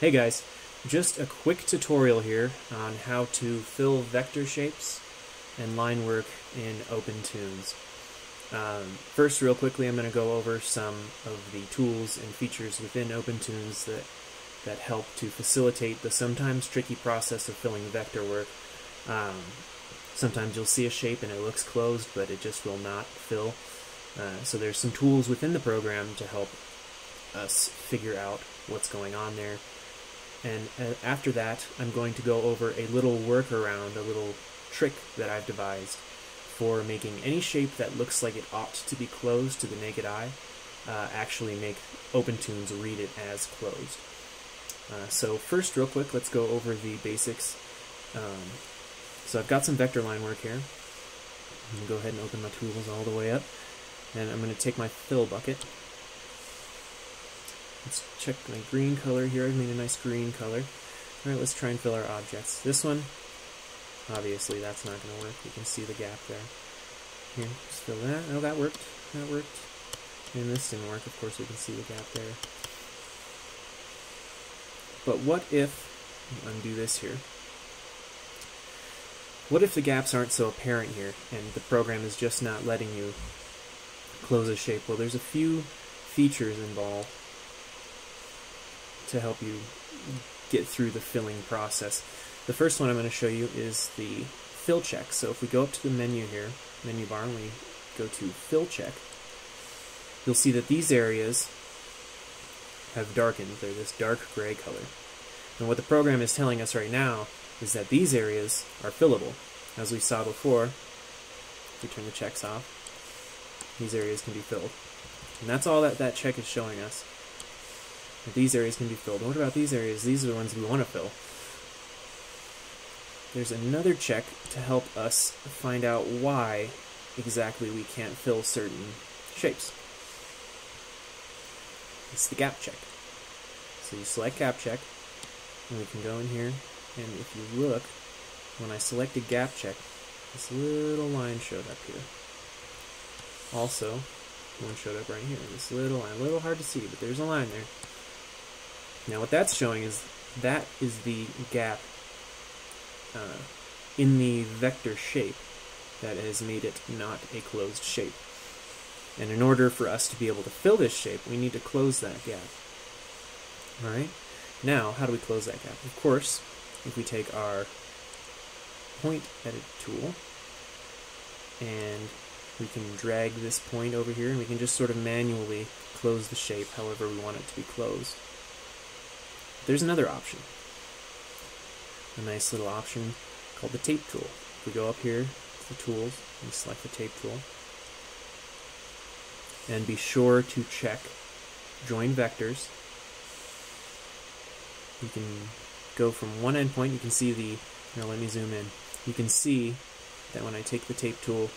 Hey guys, just a quick tutorial here on how to fill vector shapes and line work in OpenToonz. Um, first, real quickly, I'm going to go over some of the tools and features within OpenToonz that, that help to facilitate the sometimes tricky process of filling vector work. Um, sometimes you'll see a shape and it looks closed, but it just will not fill. Uh, so there's some tools within the program to help us figure out what's going on there and after that, I'm going to go over a little workaround, a little trick that I've devised for making any shape that looks like it ought to be closed to the naked eye uh, actually make OpenToonz read it as closed. Uh, so first, real quick, let's go over the basics. Um, so I've got some vector line work here. I'm going to go ahead and open my tools all the way up. And I'm going to take my fill bucket Let's check my green color here. I've made a nice green color. Alright, let's try and fill our objects. This one, obviously that's not going to work. You can see the gap there. Here, just fill that. Oh, that worked. That worked. And this didn't work. Of course, we can see the gap there. But what if, undo this here, what if the gaps aren't so apparent here and the program is just not letting you close a shape? Well, there's a few features involved to help you get through the filling process. The first one I'm going to show you is the fill check. So if we go up to the menu here, menu bar, and we go to fill check, you'll see that these areas have darkened. They're this dark gray color. And what the program is telling us right now is that these areas are fillable. As we saw before, if we turn the checks off, these areas can be filled. And that's all that that check is showing us. These areas can be filled. What about these areas? These are the ones we want to fill. There's another check to help us find out why exactly we can't fill certain shapes. It's the gap check. So you select gap check, and we can go in here, and if you look, when I selected gap check, this little line showed up here. Also, one showed up right here. This little line, a little hard to see, but there's a line there. Now what that's showing is that is the gap uh, in the vector shape that has made it not a closed shape. And in order for us to be able to fill this shape, we need to close that gap. Alright? Now, how do we close that gap? Of course, if we take our point edit tool and we can drag this point over here and we can just sort of manually close the shape however we want it to be closed. There's another option. A nice little option called the tape tool. We go up here to the tools and select the tape tool, and be sure to check join vectors. You can go from one endpoint, you can see the, now let me zoom in, you can see that when I take the tape tool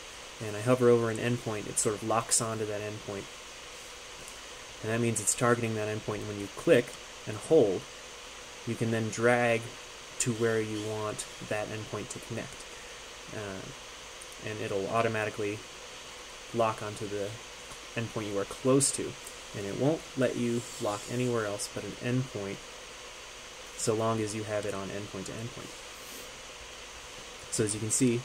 and I hover over an endpoint, it sort of locks onto that endpoint. And that means it's targeting that endpoint. And when you click and hold, you can then drag to where you want that endpoint to connect. Uh, and it'll automatically lock onto the endpoint you are close to. And it won't let you lock anywhere else but an endpoint so long as you have it on endpoint to endpoint. So as you can see,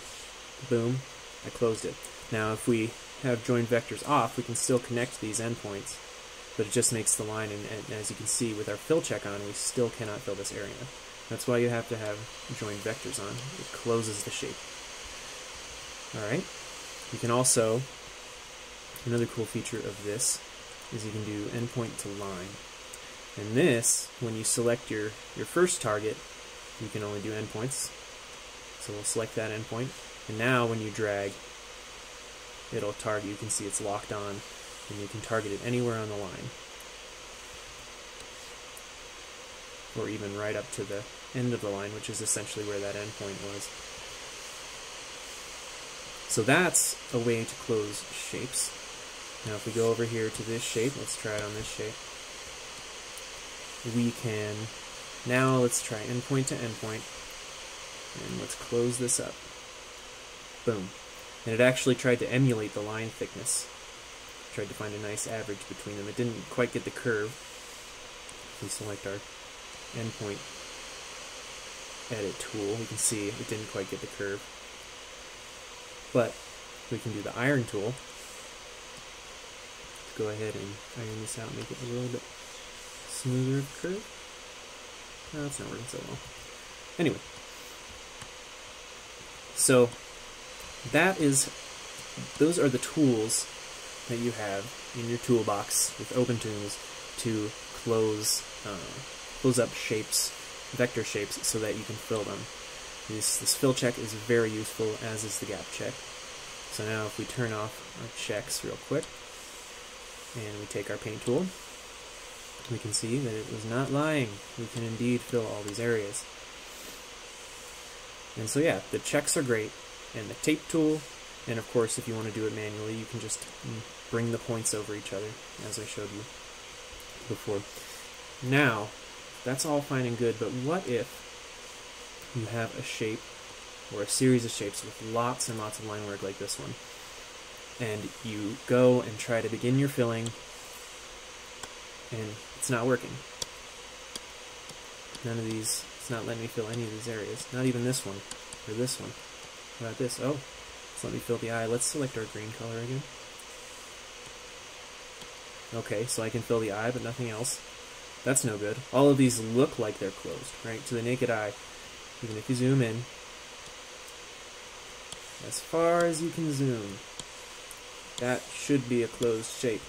boom, I closed it. Now if we have join vectors off, we can still connect these endpoints but it just makes the line, and, and, as you can see with our fill check on, we still cannot fill this area. That's why you have to have join vectors on. It closes the shape. Alright, you can also, another cool feature of this is you can do endpoint to line. And this, when you select your, your first target, you can only do endpoints. So we'll select that endpoint. And now when you drag, it'll target, you can see it's locked on and you can target it anywhere on the line. Or even right up to the end of the line, which is essentially where that endpoint was. So that's a way to close shapes. Now if we go over here to this shape, let's try it on this shape. We can, now let's try endpoint to endpoint, and let's close this up. Boom. And it actually tried to emulate the line thickness tried to find a nice average between them. It didn't quite get the curve. We select our endpoint edit tool, we can see it didn't quite get the curve. But we can do the iron tool. Let's go ahead and iron this out, make it a little bit smoother curve. No, that's not working so well. Anyway, so that is, those are the tools that you have in your toolbox with OpenToonz to close uh, close up shapes, vector shapes, so that you can fill them. This, this fill check is very useful, as is the gap check. So now if we turn off our checks real quick, and we take our paint tool, we can see that it was not lying. We can indeed fill all these areas. And so yeah, the checks are great, and the tape tool, and of course if you want to do it manually, you can just bring the points over each other, as I showed you before. Now, that's all fine and good, but what if you have a shape or a series of shapes with lots and lots of line work like this one, and you go and try to begin your filling, and it's not working. None of these, it's not letting me fill any of these areas. Not even this one, or this one. What about this? Oh, let me fill the eye. Let's select our green color again. Okay, so I can fill the eye, but nothing else. That's no good. All of these look like they're closed, right? To the naked eye, even if you zoom in, as far as you can zoom, that should be a closed shape.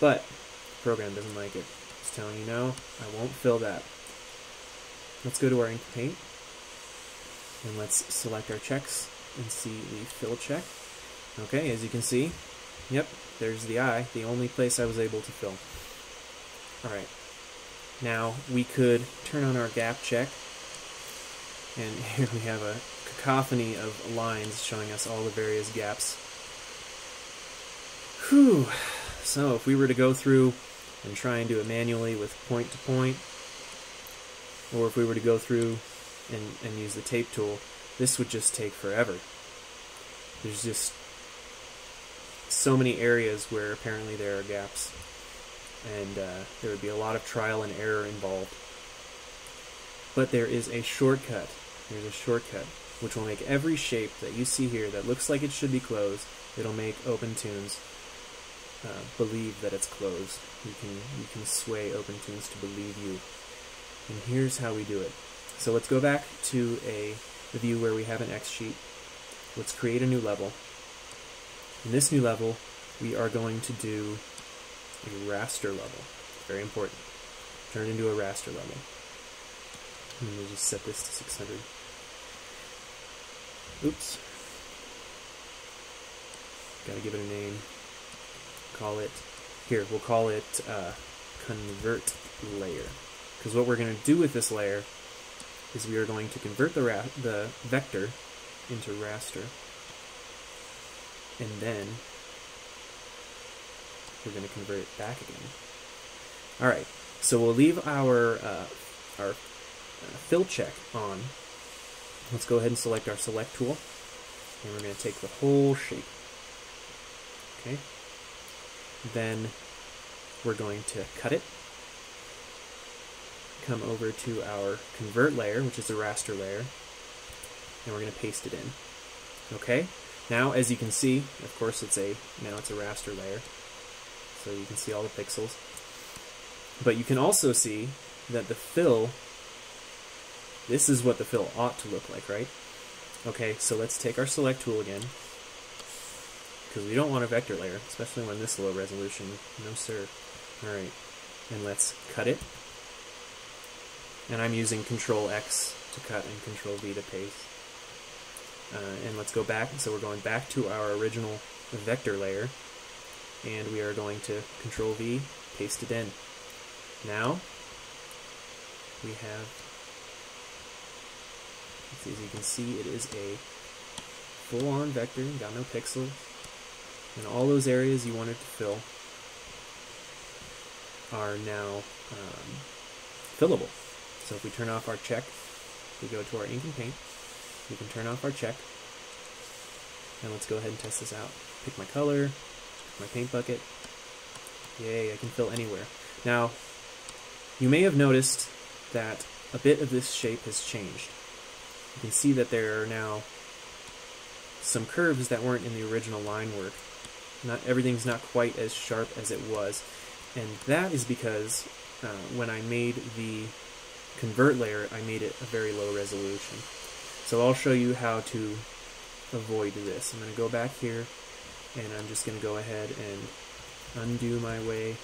But the program doesn't like it. It's telling you no, I won't fill that. Let's go to our ink paint and let's select our checks and see the fill check. Okay, as you can see, yep, there's the eye, the only place I was able to fill. Alright, now we could turn on our gap check, and here we have a cacophony of lines showing us all the various gaps. Whew. So if we were to go through and try and do it manually with point to point, or if we were to go through and, and use the tape tool, this would just take forever. There's just so many areas where apparently there are gaps and uh, there would be a lot of trial and error involved. But there is a shortcut. There's a shortcut which will make every shape that you see here that looks like it should be closed, it'll make OpenToonz uh, believe that it's closed. You can you can sway OpenToonz to believe you. And here's how we do it. So let's go back to a view where we have an X sheet. Let's create a new level. In this new level, we are going to do a raster level. Very important. Turn into a raster level. And we'll just set this to 600. Oops. Gotta give it a name. Call it, here, we'll call it uh, convert layer. Because what we're going to do with this layer is we are going to convert the, the vector into raster. And then we're going to convert it back again. All right, so we'll leave our uh, our uh, fill check on. Let's go ahead and select our select tool, and we're going to take the whole shape. Okay. Then we're going to cut it. Come over to our convert layer, which is the raster layer, and we're going to paste it in. Okay. Now, as you can see, of course, it's a now it's a raster layer so you can see all the pixels. But you can also see that the fill, this is what the fill ought to look like, right? Okay, so let's take our select tool again, because we don't want a vector layer, especially when this low resolution. No sir. Alright, and let's cut it. And I'm using Control X to cut and Control V to paste. Uh, and let's go back, so we're going back to our original vector layer, and we are going to control V, paste it in. Now, we have, as you can see, it is a full-on vector, got no pixels, and all those areas you wanted to fill are now um, fillable. So if we turn off our check, we go to our ink and paint, we can turn off our check, and let's go ahead and test this out. Pick my color, my paint bucket. Yay, I can fill anywhere. Now, you may have noticed that a bit of this shape has changed. You can see that there are now some curves that weren't in the original line work. Not everything's not quite as sharp as it was, and that is because uh, when I made the convert layer, I made it a very low resolution. So I'll show you how to avoid this. I'm going to go back here, and I'm just going to go ahead and undo my way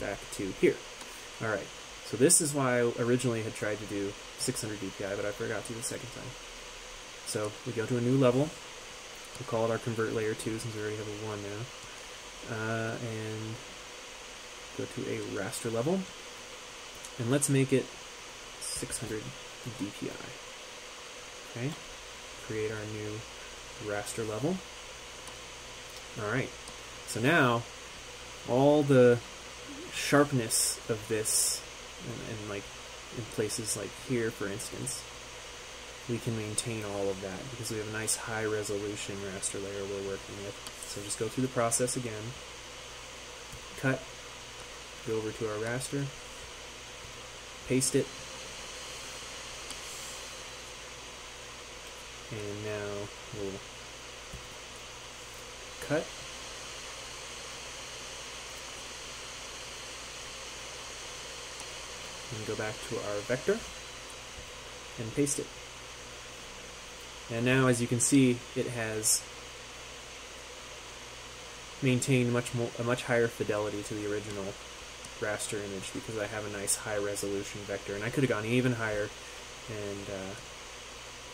back to here. Alright, so this is why I originally had tried to do 600 DPI, but I forgot to the second time. So we go to a new level. We'll call it our convert layer 2 since we already have a 1 now. Uh, and go to a raster level. And let's make it 600 DPI. Okay, create our new raster level. Alright, so now all the sharpness of this, and, and, like in places like here, for instance, we can maintain all of that because we have a nice high resolution raster layer we're working with. So just go through the process again, cut, go over to our raster, paste it, and now we'll cut and go back to our vector and paste it. And now, as you can see, it has maintained much more, a much higher fidelity to the original raster image because I have a nice high resolution vector. And I could have gone even higher, and uh,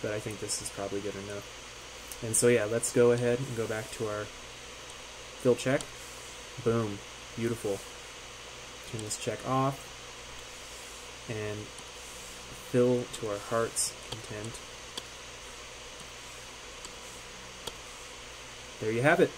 but I think this is probably good enough. And so yeah, let's go ahead and go back to our fill check. Boom, beautiful. Turn this check off and fill to our heart's content. There you have it.